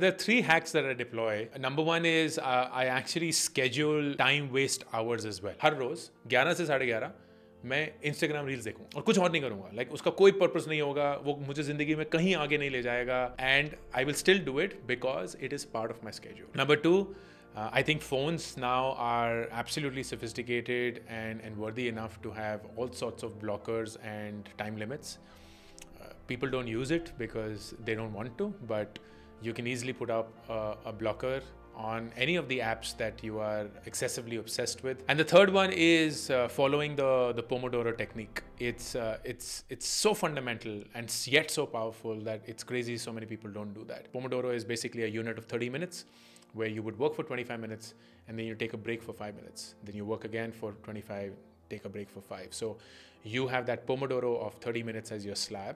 There are three hacks that I deploy. Number one is uh, I actually schedule time waste hours as well. हर रोज 11 से साढ़े ग्यारह मैं Instagram reels देखूँ और कुछ और नहीं करूँगा लाइक like, उसका कोई पर्पस नहीं होगा वो मुझे जिंदगी में कहीं आगे नहीं ले जाएगा and I will still do it because it is part of my schedule number two uh, I think phones now are absolutely sophisticated and, and worthy enough to have all sorts of blockers and time limits. Uh, people don't use it because they don't want to, but you can easily put up a blocker on any of the apps that you are excessively obsessed with. And the third one is uh, following the, the Pomodoro technique. It's, uh, it's, it's so fundamental and yet so powerful that it's crazy so many people don't do that. Pomodoro is basically a unit of 30 minutes where you would work for 25 minutes and then you take a break for five minutes. Then you work again for 25, take a break for five. So you have that Pomodoro of 30 minutes as your slab.